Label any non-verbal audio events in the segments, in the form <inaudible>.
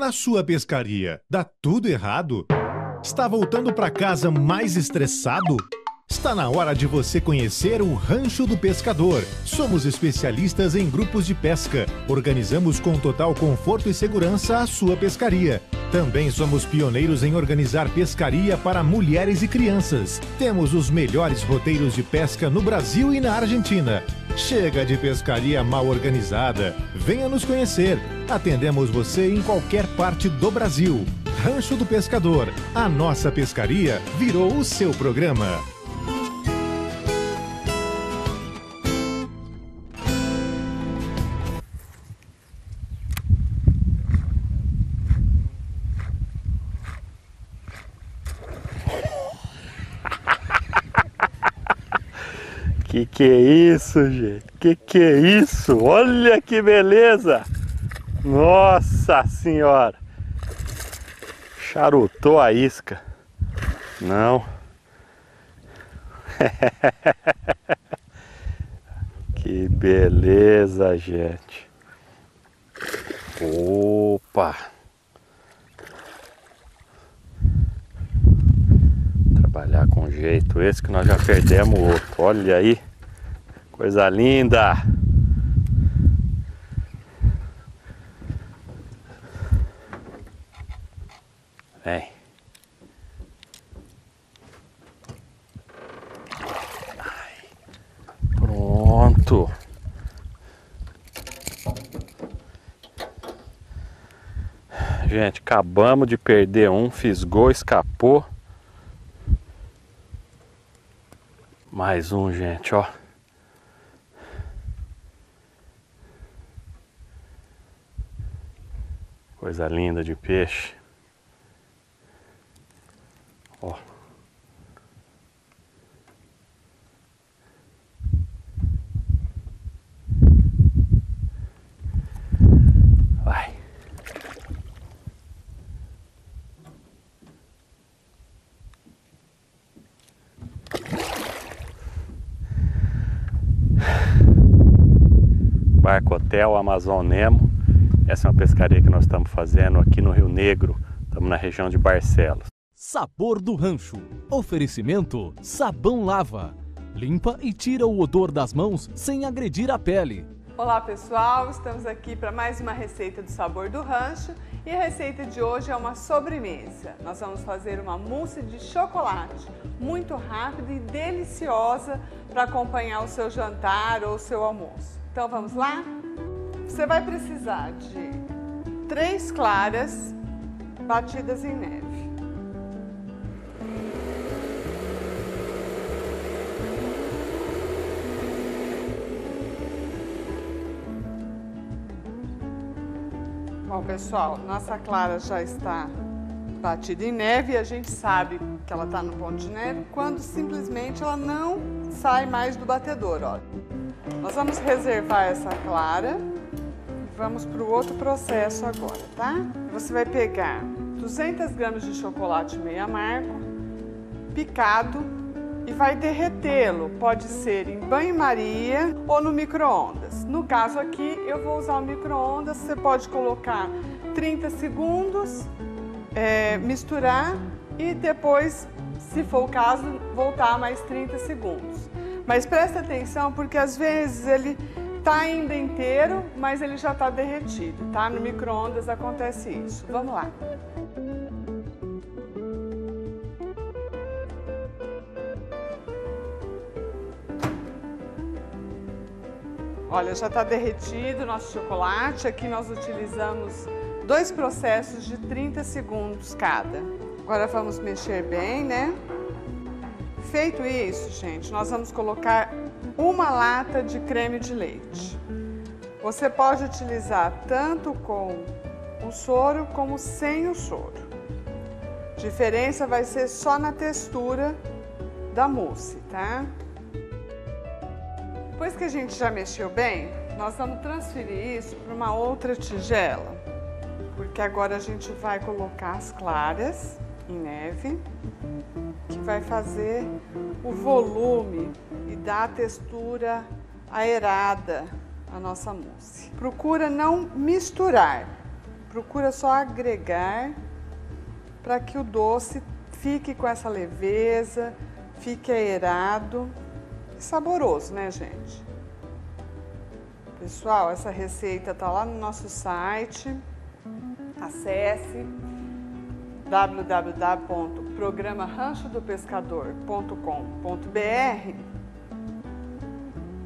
Na sua pescaria, dá tudo errado? Está voltando para casa mais estressado? Está na hora de você conhecer o Rancho do Pescador. Somos especialistas em grupos de pesca. Organizamos com total conforto e segurança a sua pescaria. Também somos pioneiros em organizar pescaria para mulheres e crianças. Temos os melhores roteiros de pesca no Brasil e na Argentina. Chega de pescaria mal organizada. Venha nos conhecer. Atendemos você em qualquer parte do Brasil. Rancho do Pescador. A nossa pescaria virou o seu programa. Que que é isso, gente? Que que é isso? Olha que beleza! Nossa senhora! Charutou a isca. Não. <laughs> que beleza, gente. Opa! Trabalhar com jeito esse que nós já perdemos outro. Olha aí. Coisa linda. Vem. Ai, Pronto. Gente, acabamos de perder um, fisgou, escapou. Mais um, gente, ó. Coisa linda de peixe. Ó. Vai. Barco Hotel Amazon Nemo. Essa é uma pescaria que nós estamos fazendo aqui no Rio Negro. Estamos na região de Barcelos. Sabor do Rancho. Oferecimento: Sabão Lava. Limpa e tira o odor das mãos sem agredir a pele. Olá pessoal, estamos aqui para mais uma receita do Sabor do Rancho e a receita de hoje é uma sobremesa. Nós vamos fazer uma mousse de chocolate, muito rápida e deliciosa para acompanhar o seu jantar ou o seu almoço. Então vamos lá? Você vai precisar de três claras batidas em neve. Bom, pessoal, nossa clara já está batida em neve e a gente sabe que ela está no ponto de neve quando simplesmente ela não sai mais do batedor, olha. Nós vamos reservar essa clara e vamos para o outro processo agora, tá? Você vai pegar 200 gramas de chocolate meio amargo, picado, e vai derretê-lo. Pode ser em banho-maria ou no micro-ondas. No caso aqui, eu vou usar o micro-ondas. Você pode colocar 30 segundos, é, misturar e depois, se for o caso, voltar mais 30 segundos. Mas presta atenção porque às vezes ele tá ainda inteiro, mas ele já está derretido, tá? No micro-ondas acontece isso. Vamos lá. Olha, já está derretido o nosso chocolate. Aqui nós utilizamos dois processos de 30 segundos cada. Agora vamos mexer bem, né? Feito isso, gente, nós vamos colocar uma lata de creme de leite. Você pode utilizar tanto com o soro como sem o soro. A diferença vai ser só na textura da mousse, tá? Depois que a gente já mexeu bem, nós vamos transferir isso para uma outra tigela, porque agora a gente vai colocar as claras em neve, que vai fazer o volume e dar a textura aerada à nossa mousse. Procura não misturar, procura só agregar para que o doce fique com essa leveza, fique aerado saboroso, né, gente? Pessoal, essa receita tá lá no nosso site. Acesse www.programaranchodopescador.com.br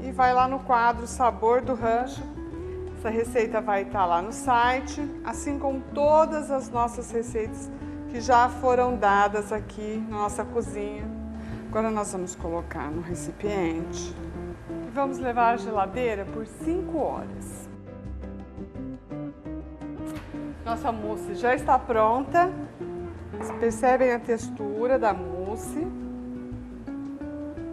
e vai lá no quadro Sabor do Rancho. Essa receita vai estar lá no site, assim como todas as nossas receitas que já foram dadas aqui na nossa cozinha. Agora nós vamos colocar no recipiente e vamos levar à geladeira por 5 horas. Nossa mousse já está pronta. Vocês percebem a textura da mousse.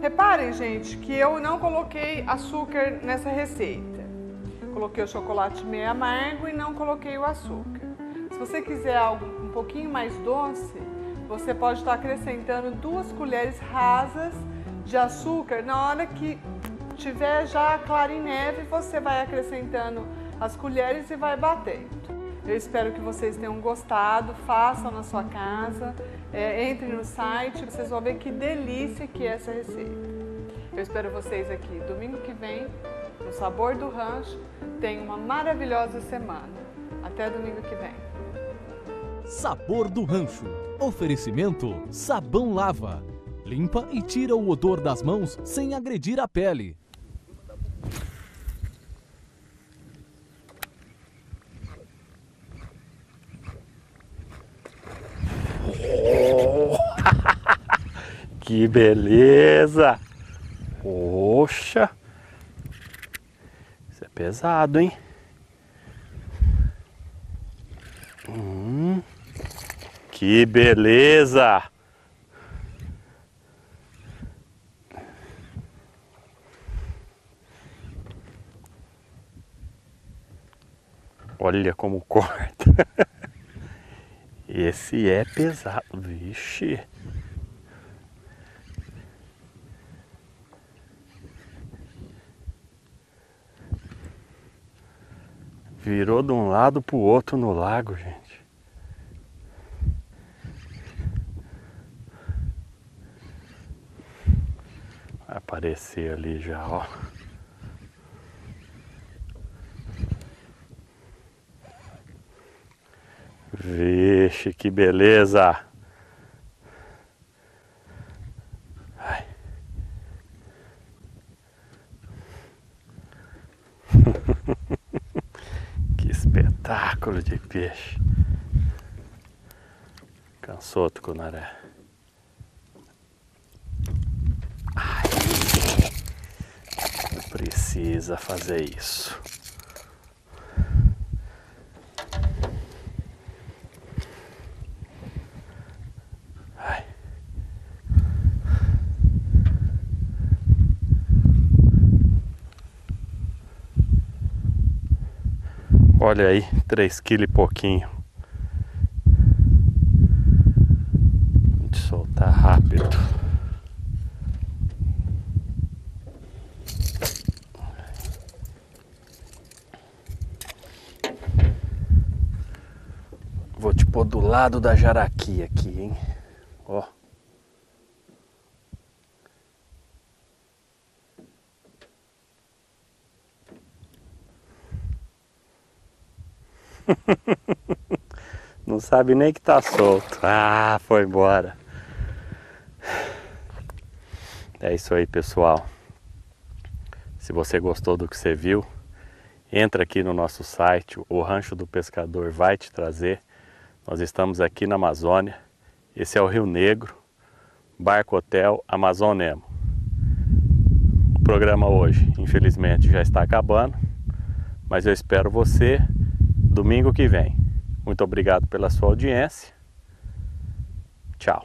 Reparem, gente, que eu não coloquei açúcar nessa receita. Coloquei o chocolate meio amargo e não coloquei o açúcar. Se você quiser algo um pouquinho mais doce, você pode estar acrescentando duas colheres rasas de açúcar. Na hora que tiver já clara em neve, você vai acrescentando as colheres e vai batendo. Eu espero que vocês tenham gostado, façam na sua casa, é, entrem no site, vocês vão ver que delícia que é essa receita. Eu espero vocês aqui domingo que vem, no Sabor do Rancho. Tenham uma maravilhosa semana. Até domingo que vem. Sabor do Rancho. Oferecimento: Sabão Lava. Limpa e tira o odor das mãos sem agredir a pele. <laughs> Que beleza! Poxa! Isso é pesado, hein? Hum, que beleza! Olha como <laughs> corta. Esse é pesado, vixe. Virou de um lado pro outro no lago, gente. Aparecer ali já, ó. Vixe, que beleza! Ai. <laughs> que espetáculo de peixe! Cansou, tucunaré. Ai. Precisa fazer isso. Olha aí, três quilos e pouquinho. Vou soltar rápido. Vou te pôr do lado da jaraqui aqui, hein? Ó. <laughs> Não sabe nem que tá solto. Ah, foi embora. É isso aí, pessoal. Se você gostou do que você viu, entra aqui no nosso site, o Rancho do Pescador vai te trazer. Nós estamos aqui na Amazônia. Esse é o Rio Negro, Barco Hotel Amazon Nemo. O programa hoje, infelizmente, já está acabando, mas eu espero você domingo que vem. Muito obrigado pela sua audiência. Tchau.